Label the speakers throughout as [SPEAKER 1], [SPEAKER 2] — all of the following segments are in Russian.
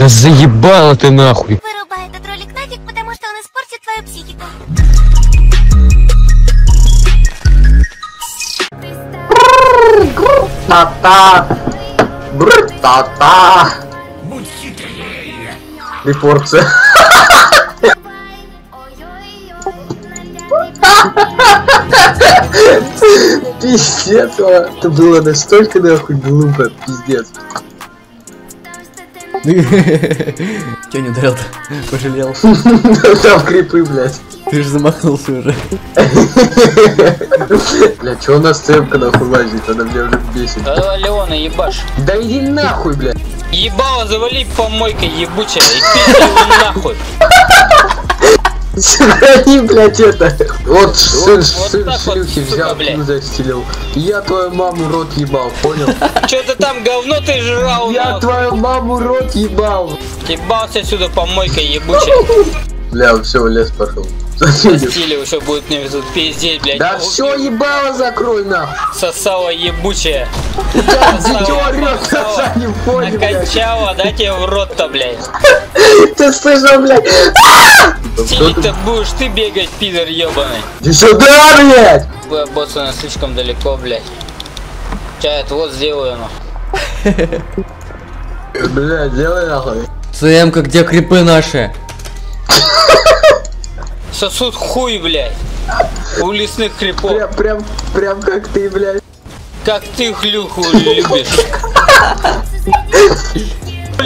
[SPEAKER 1] Да заебала ты нахуй.
[SPEAKER 2] Вырубай этот ролик нафиг, потому что он испортит твою психику.
[SPEAKER 3] Та-та! Та-та! Будь хитрее! Репорция. Пиздец, это было настолько нахуй глупо, пиздец.
[SPEAKER 4] Че не ударил-то? Пожалел.
[SPEAKER 3] Там крипы, блядь.
[SPEAKER 4] Ты же замахнулся уже.
[SPEAKER 3] Бля, чё у нас цепка нахуй лазит? Она меня уже бесит.
[SPEAKER 5] Да, Леона, ебашь.
[SPEAKER 3] Да иди нахуй, блядь.
[SPEAKER 5] Ебало завали помойкой ебучая и пизди нахуй.
[SPEAKER 3] Сохрани, блядь, это. Вот сын, сын шлюхи взял,
[SPEAKER 5] блядь.
[SPEAKER 3] хуй застелил. Я твою маму рот ебал, понял?
[SPEAKER 5] Че ты там говно ты жрал?
[SPEAKER 3] Я твою маму рот ебал.
[SPEAKER 5] Ебался отсюда помойкой ебучая.
[SPEAKER 3] Бля, все, в лес пошел.
[SPEAKER 5] На стиле еще будет мне тут пиздеть, блядь.
[SPEAKER 3] Да все ебало закрой нахуй.
[SPEAKER 5] Сосала ебучая.
[SPEAKER 3] У дитё орёт
[SPEAKER 5] сосала.
[SPEAKER 3] на заднем фоне, блядь.
[SPEAKER 5] Накачала, да тебе в рот-то, блядь.
[SPEAKER 3] Ты слышал, блядь?
[SPEAKER 5] Сидеть-то будешь ты бегать, пидор ебаный.
[SPEAKER 3] Иди сюда, блядь!
[SPEAKER 5] Вы обоссаны слишком далеко, блядь. Чай, это вот сделаю, ну.
[SPEAKER 3] Блядь, делай нахуй.
[SPEAKER 4] ЦМ-ка, где крипы наши?
[SPEAKER 5] Сосуд хуй, блядь. У лесных крипов.
[SPEAKER 3] Прям, прям, прям как ты, блядь.
[SPEAKER 5] Как ты хлюху любишь.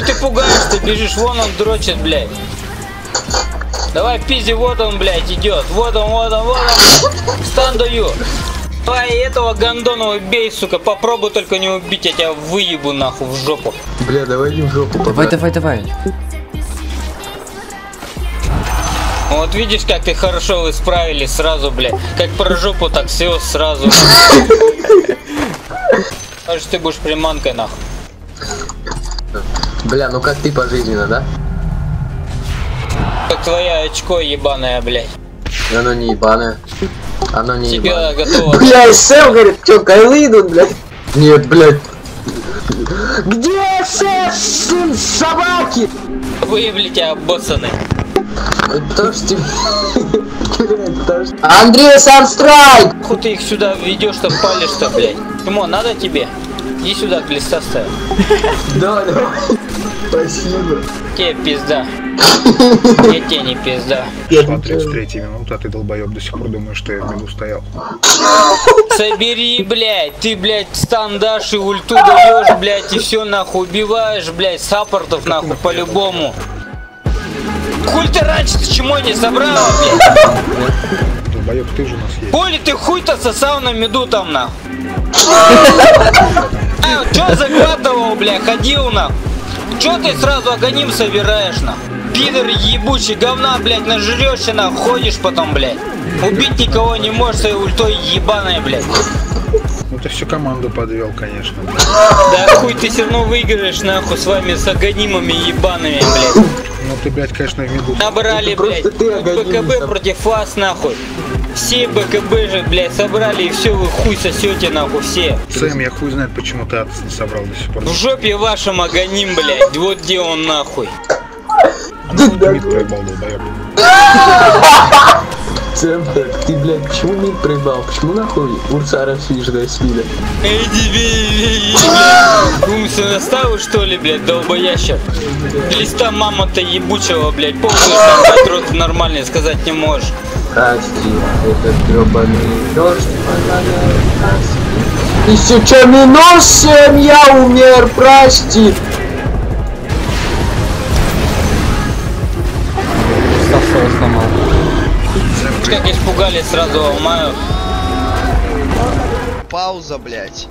[SPEAKER 5] Ты пугаешь, ты бежишь, вон он дрочит, блядь. Давай, пизди, вот он, блядь, идет. Вот он, вот он, вот он. Стан даю. Давай этого гондона убей, сука. Попробуй только не убить, я тебя выебу нахуй в жопу.
[SPEAKER 3] Бля, давай не в жопу.
[SPEAKER 4] Давай,
[SPEAKER 3] пока.
[SPEAKER 4] давай, давай.
[SPEAKER 5] Вот видишь, как ты хорошо вы справились сразу, блядь. Как про жопу, так все сразу. Кажется, ты будешь приманкой, нахуй.
[SPEAKER 3] Бля, ну как ты пожизненно, да?
[SPEAKER 5] Как твоя очко ебаная, блядь.
[SPEAKER 3] Оно не ебаное. Оно не
[SPEAKER 5] Тебя
[SPEAKER 3] ебаное.
[SPEAKER 5] готово.
[SPEAKER 3] Бля, Сэм говорит, что, кайлы идут, блядь? Нет, блядь. Где Сэм, сын собаки?
[SPEAKER 5] Выебли тебя обоссаны.
[SPEAKER 3] То что Блядь, Андрей Санстрайк!
[SPEAKER 5] Хуй ты их сюда ведешь, что палишь-то, блядь. Тимо, надо тебе? Иди сюда, глистастая.
[SPEAKER 3] Давай, давай. Спасибо.
[SPEAKER 5] Тебе пизда. Я тебе не пизда.
[SPEAKER 6] Шла 33 минуты, а ты долбоеб до сих пор думаешь, что я в году стоял.
[SPEAKER 5] Собери, блядь, ты, блядь, стан дашь и ульту даешь, блядь, и все нахуй убиваешь, блядь, саппортов нахуй по-любому. Хуй ты раньше ты чему не собрала, блядь?
[SPEAKER 6] Долбоеб, ты же у нас есть.
[SPEAKER 5] Коли ты хуй-то сосал на меду там, нахуй? Чё закладывал, бля, ходил, нахуй? Чё ты сразу агоним собираешь, нахуй? Пидор ебучий, говна, блядь, нажрёшься, нахуй, ходишь потом, блядь. Убить никого не можешь своей ультой ебаной, блядь.
[SPEAKER 6] Ну ты всю команду подвел, конечно.
[SPEAKER 5] Да хуй ты все равно выиграешь, нахуй, с вами, с агонимами ебаными, блядь.
[SPEAKER 6] Ну ты, блядь, конечно, в виду.
[SPEAKER 5] Набрали, блядь, БКБ против вас, нахуй. Все БКБ же, блядь, собрали и все вы хуй сосете, нахуй, все.
[SPEAKER 6] Сэм, я хуй знает, почему ты адрес не собрал до сих пор.
[SPEAKER 5] В жопе вашем агоним, блядь, вот где он, нахуй.
[SPEAKER 6] А ну, ты мид проебал.
[SPEAKER 3] Сэм, ты, блядь, почему мид проебал? Почему нахуй Урсара свижная свиля?
[SPEAKER 5] Эй, тебе, блядь, умственно ставил, что ли, блядь, долбоящер? Листа мама-то ебучего, блядь, полный там рот нормальный сказать не можешь.
[SPEAKER 3] Прости, этот гребаный дождь Тысяча минус семь, я умер, прости.
[SPEAKER 5] Как испугались, сразу ломаю.
[SPEAKER 7] Пауза, блядь.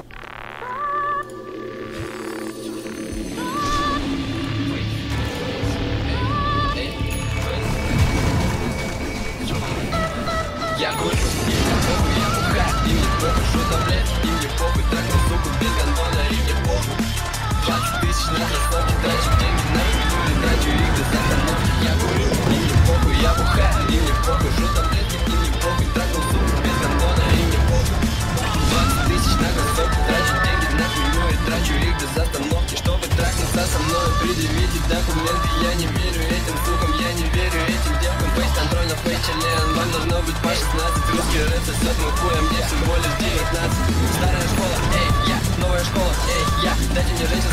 [SPEAKER 7] Я не верю этим слухам, я не верю этим девкам. Пейс, контрольно в Пейчелен Вам должно быть по 16 Русский рэп сосет мой хуй, мне всего лишь 19 Старая школа, эй, я, новая школа, эй, я. Дайте мне жизнь